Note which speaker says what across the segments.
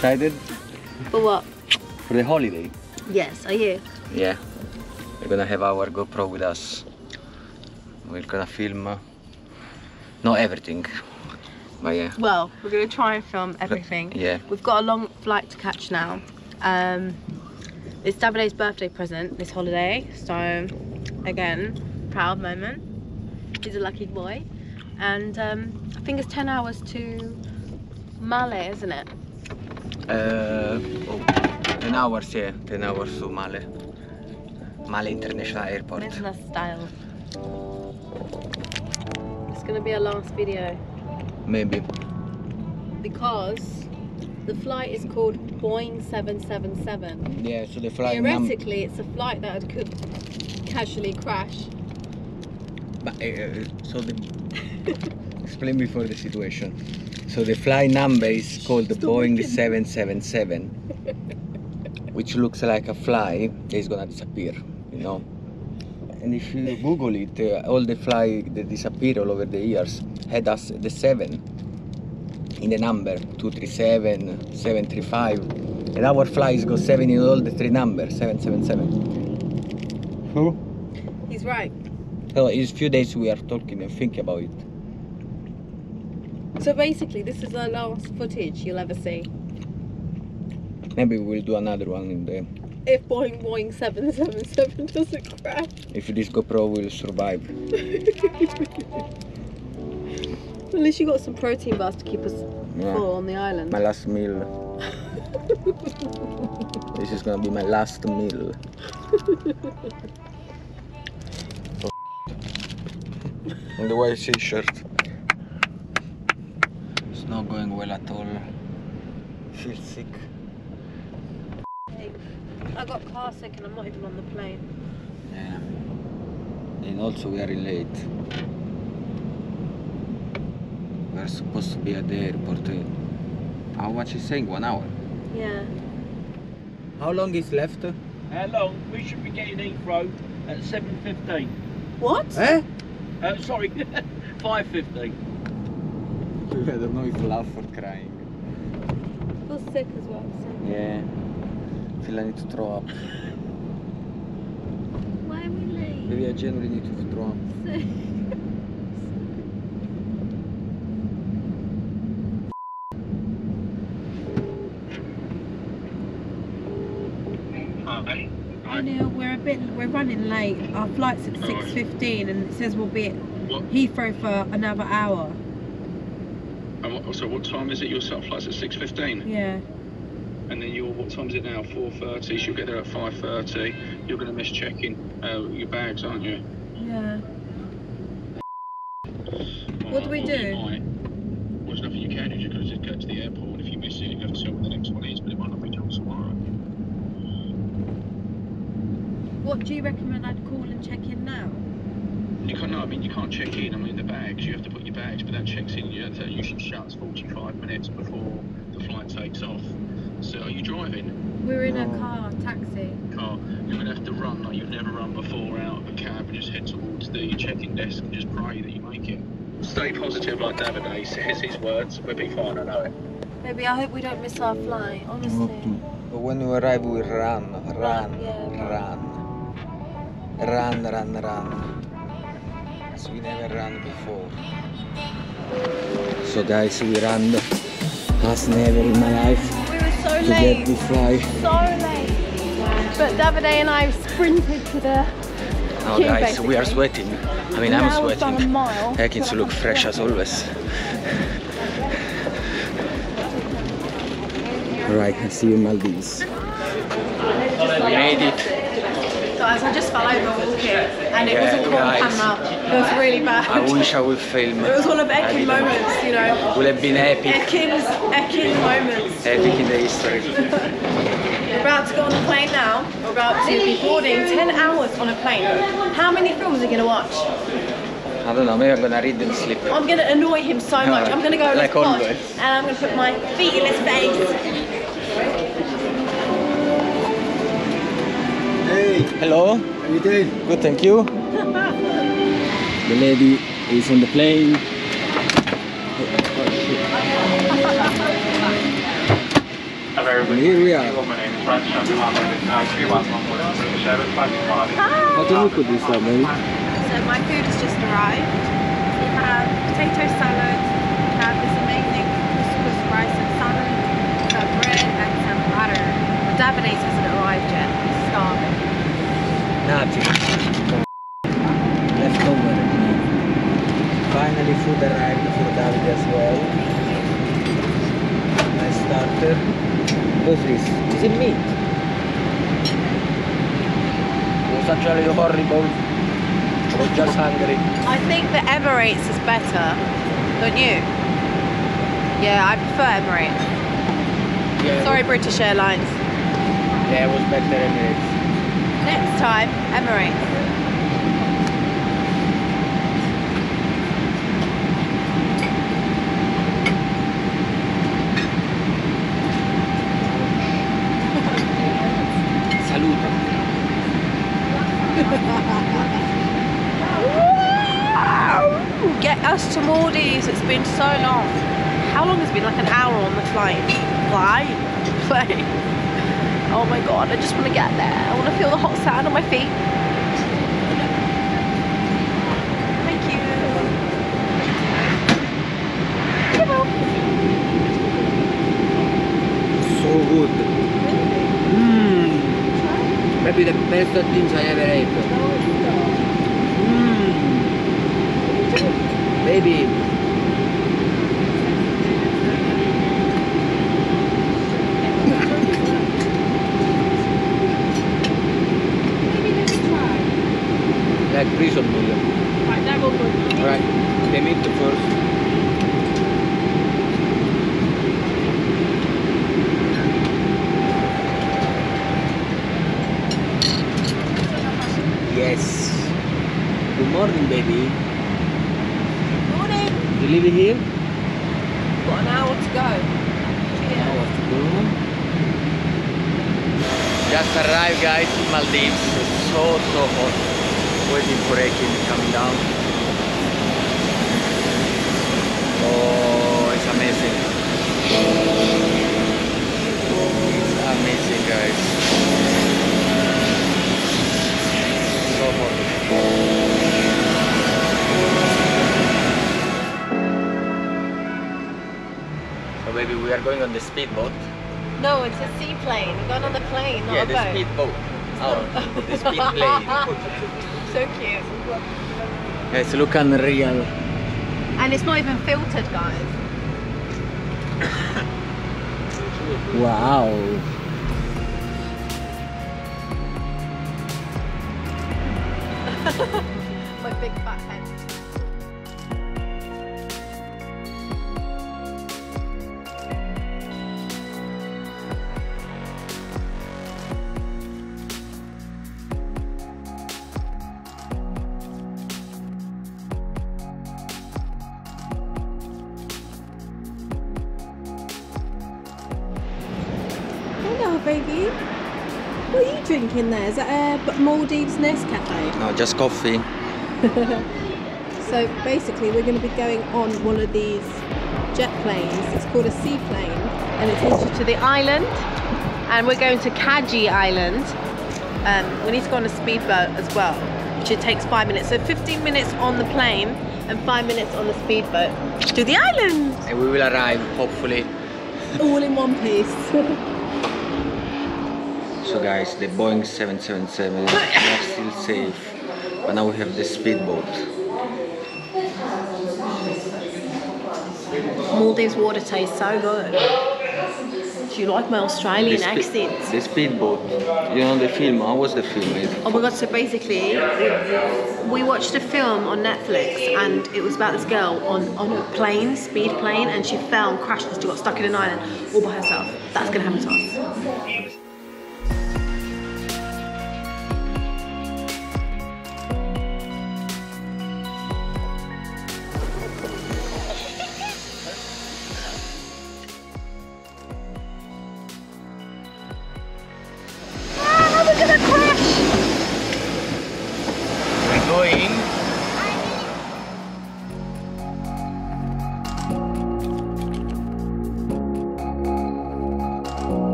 Speaker 1: excited
Speaker 2: For what?
Speaker 1: for the holiday?
Speaker 2: Yes, are you?
Speaker 1: Yeah. We're gonna have our GoPro with us. We're gonna film uh, not everything. But yeah.
Speaker 2: Well, we're going to try and film everything.
Speaker 1: Yeah.
Speaker 2: We've got a long flight to catch now. Um, it's Davide's birthday present this holiday, so again, proud moment. He's a lucky boy, and um, I think it's 10 hours to Male, isn't it?
Speaker 1: Uh, oh, 10 hours, yeah. 10 hours to Male. Male International Airport.
Speaker 2: Business style. It's gonna be our last video
Speaker 1: Maybe.
Speaker 2: because the flight is called Boeing 777.
Speaker 1: Yeah, so the flight
Speaker 2: Theoretically, it's a flight that could casually crash.
Speaker 1: But, uh, so the explain before the situation. So the flight number is called the Boeing 777, which looks like a fly that is gonna disappear, you know. And if you Google it, uh, all the fly that disappear all over the years had us the seven in the number 237, 735, and our flies go seven in all the three numbers 777. Who?
Speaker 2: He's right.
Speaker 1: So it's few days we are talking and thinking about it.
Speaker 2: So basically, this is the last footage you'll ever see.
Speaker 1: Maybe we'll do another one in the
Speaker 2: If Boeing Boeing 777 doesn't crash.
Speaker 1: if this GoPro will survive.
Speaker 2: At least you got some protein bars to keep us
Speaker 1: Yeah.
Speaker 2: full on the island.
Speaker 1: My last meal. this is gonna be my last meal. In the white t-shirt. Not going well at all. Feel sick.
Speaker 2: I got car sick and I'm not even on the plane.
Speaker 1: Yeah. And also we are in late. We are supposed to be at the airport. uh, How much is saying? One hour.
Speaker 2: Yeah.
Speaker 1: How long is left?
Speaker 3: How long? We should be getting Heathrow at 7.15.
Speaker 2: What?
Speaker 1: Eh?
Speaker 3: Uh, sorry, 5.15.
Speaker 1: I don't know if laugh or crying.
Speaker 2: I feel sick as well. So.
Speaker 1: Yeah. feel I need to throw up.
Speaker 2: Why are we late?
Speaker 1: Maybe I genuinely need to throw up.
Speaker 4: I know we're a bit we're running late. Our flight's at six fifteen, and it says we'll be at Heathrow for another hour.
Speaker 5: And what, so what time is it? Your set flight's at six fifteen,
Speaker 4: Yeah.
Speaker 5: and then your what time is it now? Four thirty. You'll get there at five thirty. You're going to miss checking uh, your bags, aren't you?
Speaker 4: Yeah.
Speaker 5: What
Speaker 4: do we do?
Speaker 5: Well, there's nothing you can do. You can just go to the airport, and if you miss it, you have to tell what the next one is. But it might not be till tomorrow.
Speaker 4: What do you recommend I'd call and check in?
Speaker 5: You can't. No, I mean you can't check in. I mean the bags. You have to put your bags, but that checks in. You have that usually shuts 45 minutes before the flight takes off. So are you driving?
Speaker 4: We're in a car, taxi.
Speaker 5: car, you're gonna have to run like you've never run before out of a cab and just head towards the check-in desk and just pray that you make it. Stay positive like Davide says his words, we'll be fine, I know it.
Speaker 2: Baby, I hope we don't miss our flight, honestly.
Speaker 1: But when we arrive, we run, run,
Speaker 2: yeah.
Speaker 1: run, run, run, run. We never ran before. So guys, we ran as never in my life
Speaker 2: We were so
Speaker 1: to get
Speaker 2: late.
Speaker 1: this flight.
Speaker 2: So late. But Davide and I sprinted to the
Speaker 1: Now
Speaker 2: queue,
Speaker 1: guys, we are sweating. I mean, I'm
Speaker 2: Now a
Speaker 1: sweating.
Speaker 2: mile.
Speaker 1: To look fresh as always. Alright, I see you in Maldives. We made it.
Speaker 2: Guys, I just fell over walking and it
Speaker 1: Yeah,
Speaker 2: wasn't caught
Speaker 1: guys.
Speaker 2: camera. It was really bad.
Speaker 1: I wish I would film.
Speaker 2: It was one of
Speaker 1: I
Speaker 2: Ekin moments, you know.
Speaker 1: Would have been epic.
Speaker 2: Ekin's Ekin moments.
Speaker 1: Epic in the history.
Speaker 2: We're about to go on the plane now. We're about to be boarding 10 hours on a plane. How many films are you going to watch?
Speaker 1: I don't know, maybe I'm gonna read and sleep.
Speaker 2: I'm going to annoy him so much. I'm going to go
Speaker 1: Like
Speaker 2: his pod
Speaker 1: always.
Speaker 2: and I'm going to put my feet in his face.
Speaker 1: Hey, hello. How you doing? Good, thank you. The lady is on the plane. And here we are.
Speaker 5: My name is Brad Shannon. I'm 311 British Airways Flight Command.
Speaker 1: How to look at this one, baby?
Speaker 2: So my food has just arrived. We have potato salad, we have this amazing couscous rice and salad, some bread and some butter. The Davidates hasn't arrived yet. He's starving.
Speaker 1: Nothing. Leftover. Finally food arrived for David as well. Nice starter. What's this? Is it meat? It Was actually horrible. I was just hungry.
Speaker 2: I think the Emirates is better, don't you? Yeah, I prefer Emirates.
Speaker 1: Yeah,
Speaker 2: Sorry, British Airlines.
Speaker 1: Yeah, it was better Emirates.
Speaker 2: Next time, Emirates.
Speaker 1: Saluto.
Speaker 2: Get us Maldives. It's been so long. How long has it been? Like an hour on the flight. Flight? Plane. Oh my god, I just want to get there. I want to feel the hot sand on my feet. Thank you.
Speaker 1: So good. Mmm. Maybe the best things I ever ate. Mmm. Baby. Like prison bouillon. Alright, they meet the first. Yes. Good morning, baby.
Speaker 2: Morning.
Speaker 1: You live here?
Speaker 2: Got an hour to go.
Speaker 1: Hour to go. Just arrived, guys, in Maldives. It's so, so hot. Waiting for Ekin coming down. Oh, it's amazing. It's amazing, guys. So hot. So baby, we are going on the speedboat.
Speaker 2: No, it's a seaplane. We're going on the plane, not
Speaker 1: yeah,
Speaker 2: a
Speaker 1: the
Speaker 2: boat.
Speaker 1: speedboat. Oh, the speed plane.
Speaker 2: so cute.
Speaker 1: Guys, look unreal.
Speaker 2: And it's not even filtered, guys.
Speaker 1: Wow.
Speaker 4: What are you drinking there? Is that a Maldives Nescafe?
Speaker 1: No, just coffee.
Speaker 4: So basically, we're going to be going on one of these jet planes. It's called a seaplane, and it takes you
Speaker 2: to the island and we're going to Kaji Island. Um, we need to go on a speedboat as well, which it takes five minutes. So 15 minutes on the plane and five minutes on the speedboat to the island.
Speaker 1: And we will arrive, hopefully.
Speaker 4: all in one piece.
Speaker 1: So guys, the Boeing 777 is not still safe. But now we have the speedboat.
Speaker 2: Maldives water tastes so good. Do you like my Australian
Speaker 1: the,
Speaker 2: accent?
Speaker 1: the speedboat. You know the film, how was the film? It-
Speaker 2: Oh my god, so basically, we watched a film on Netflix and it was about this girl on, on a plane, speed plane, and she fell and crashed and she got stuck in an island all by herself. That's gonna happen to us.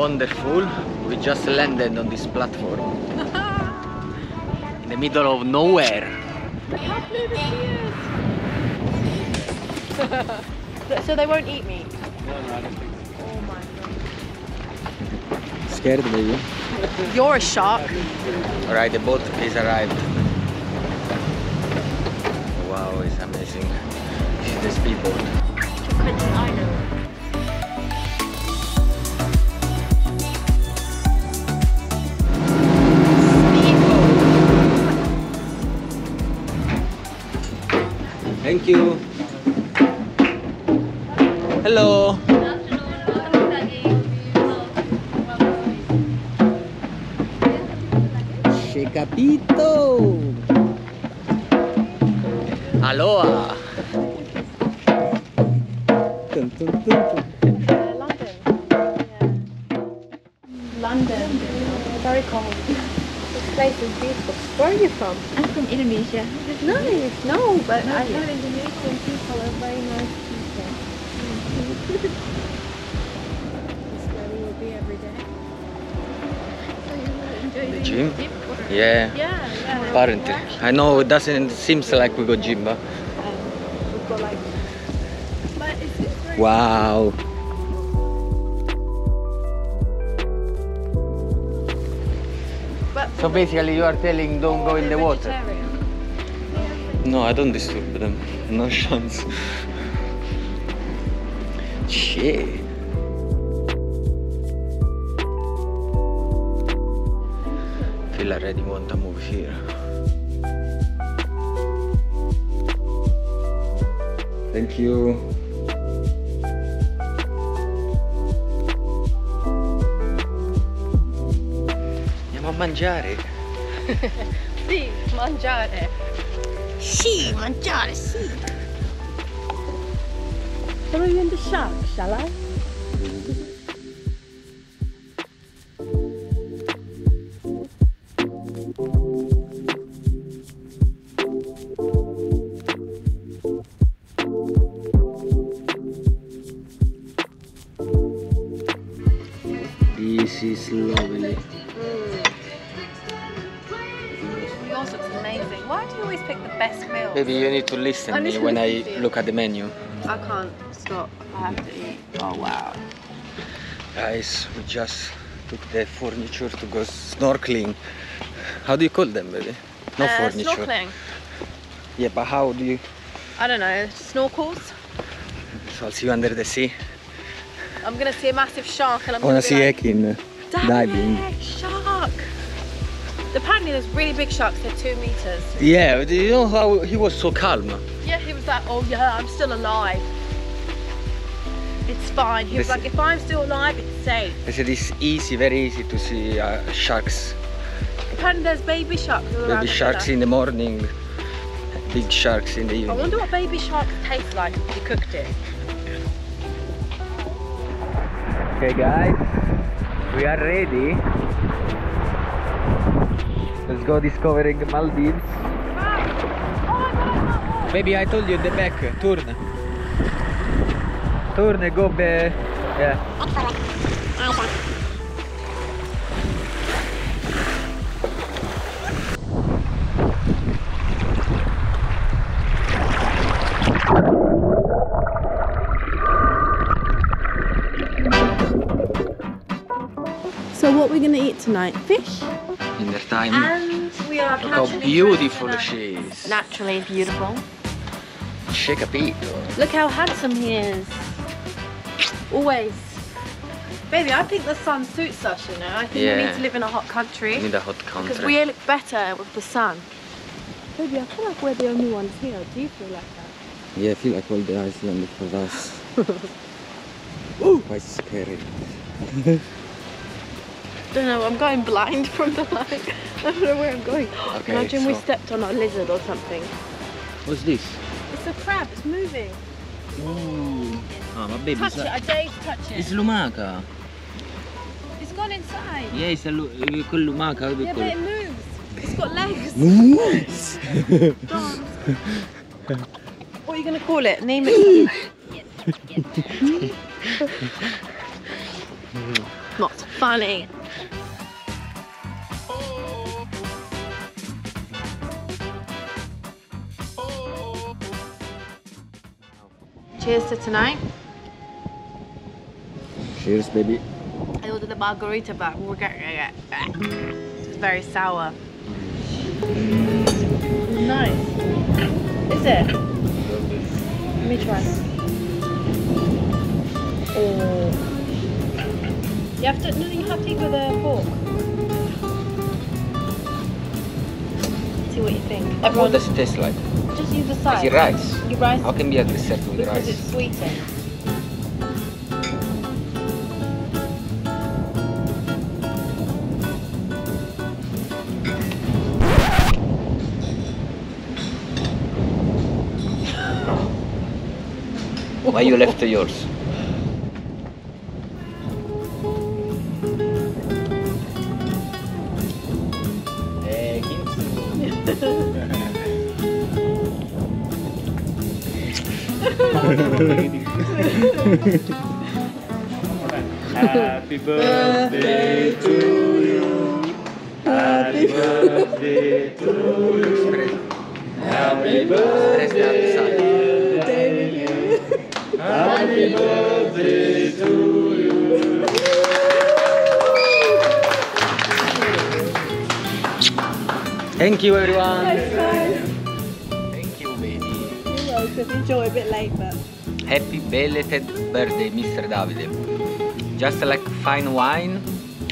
Speaker 1: Wonderful. We just landed on this platform. In the middle of nowhere.
Speaker 2: So they won't eat me. Oh my god.
Speaker 1: Scared maybe?
Speaker 2: You're a shark.
Speaker 1: Alright, the boat is arrived. Wow, it's amazing. This is the speedboat. Thank you. Hello. Che capito.
Speaker 2: From
Speaker 4: Indonesia.
Speaker 2: Nice. No, but I
Speaker 4: know Indonesian people are very nice people. That's where we will be every day. So you will enjoy
Speaker 1: The
Speaker 4: doing
Speaker 1: gym? Yeah.
Speaker 2: Yeah, yeah.
Speaker 1: Apparently. I know it doesn't seems like we go gym, but
Speaker 4: We've got like. But it seems very
Speaker 1: wow. So basically you are telling don't go in the water. No, I don't disturb them. No chance. Shit. Feel already want to move here. Thank you. Andiamo a mangiare.
Speaker 2: Sì, mangiare.
Speaker 4: Sì, mangiare, sì. Throw you in the shark, shall I?
Speaker 1: Baby, you need to listen to me when I look at the menu.
Speaker 2: I can't stop. I have to eat. Oh wow.
Speaker 1: Guys, we just took the furniture to go snorkeling. How do you call them, baby? No
Speaker 2: Uh,
Speaker 1: furniture.
Speaker 2: Snorkeling.
Speaker 1: Yeah, but how do you?
Speaker 2: I don't know. Snorkels.
Speaker 1: So I'll see you under the sea.
Speaker 2: I'm gonna see a massive shark and I'm gonna
Speaker 1: see
Speaker 2: be like,
Speaker 1: diving.
Speaker 2: it, shark. Apparently there's really big sharks. They're two meters.
Speaker 1: Yeah, you know how he was so calm.
Speaker 2: Yeah, he was like, oh yeah, I'm still alive. It's fine. He was
Speaker 1: This-
Speaker 2: like, if I'm still alive, it's safe.
Speaker 1: They said it's easy, very easy to see uh, sharks.
Speaker 2: Apparently there's baby sharks
Speaker 1: Baby sharks in the morning, big sharks in the evening.
Speaker 2: I wonder what baby sharks taste like if you cooked it.
Speaker 1: Okay guys, we are ready. Let's go discovering Maldives. Baby, I told you the back, turn. Turn, go back. Yeah.
Speaker 4: So what we're gonna eat tonight? Fish?
Speaker 1: In their time.
Speaker 2: And we are
Speaker 1: Look how beautiful she is.
Speaker 2: Naturally beautiful.
Speaker 1: Che capito.
Speaker 2: Look how handsome he is. Always. Baby, I think the sun suits us, you know. I think we need to live in a hot country.
Speaker 1: Need a hot country.
Speaker 2: Because we look better with the sun.
Speaker 4: Baby, I feel like we're the only ones here. Do you feel like that?
Speaker 1: Yeah, I feel like all the Iceland for us. Quite scary.
Speaker 2: don't know, I'm going blind from the light. I don't know where I'm going.
Speaker 1: Okay,
Speaker 2: Imagine we stepped on a lizard or something.
Speaker 1: What's this?
Speaker 2: It's a crab, it's moving.
Speaker 1: Oh, ah, ma baby,
Speaker 2: Touch it, I dare to touch it.
Speaker 1: It's lumaca.
Speaker 2: It's gone inside.
Speaker 1: yeah Yes, كل lumaca
Speaker 2: Yeah, but it moves. It's got legs. Dance. what are you gonna call it? Name it. Not funny. Cheers to tonight.
Speaker 1: Cheers, baby.
Speaker 2: I ordered a margarita, but we're getting it. It's very sour. Nice. Is it? Let me try. Oh. You have to, no, you have to eat with a fork. See what you think. Everyone, What
Speaker 1: does it taste like?
Speaker 2: just use the side.
Speaker 1: Is it rice?
Speaker 2: You rice
Speaker 1: How can be a dessert with
Speaker 2: because
Speaker 1: rice?
Speaker 2: it's sweetened.
Speaker 1: Why you left yours?
Speaker 3: Birthday to you. Happy birthday to you. Happy birthday. Happy birthday to you.
Speaker 1: Thank you, everyone. Thank you, baby.
Speaker 4: You're welcome. Enjoy a bit late, but
Speaker 1: Happy belated birthday, Mr. Davide. Just like fine wine,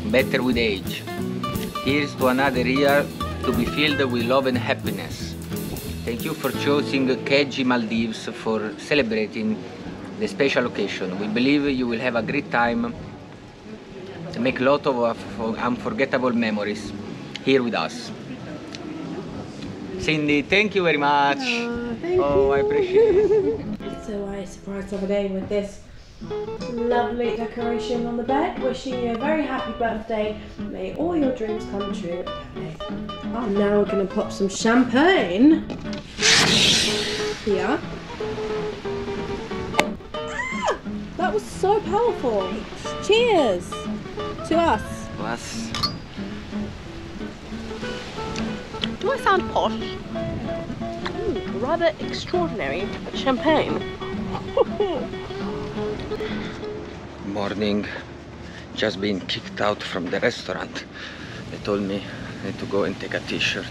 Speaker 1: better with age. Here's to another year to be filled with love and happiness. Thank you for choosing Keji Maldives for celebrating the special occasion. We believe you will have a great time to make a lot of uh, unforgettable memories here with us. Cindy, thank you very much.
Speaker 4: thank
Speaker 1: oh, I appreciate it.
Speaker 4: So I surprised Davide with this lovely decoration on the bed, wishing you a very happy birthday. May all your dreams come true. Oh, now we're going to pop some champagne here. Ah, that was so powerful. Cheers to us.
Speaker 1: Was
Speaker 2: Do I sound posh? Ooh, rather extraordinary champagne.
Speaker 1: morning. Just been kicked out from the restaurant. They told me I had to go and take a t-shirt